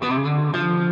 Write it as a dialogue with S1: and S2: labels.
S1: Música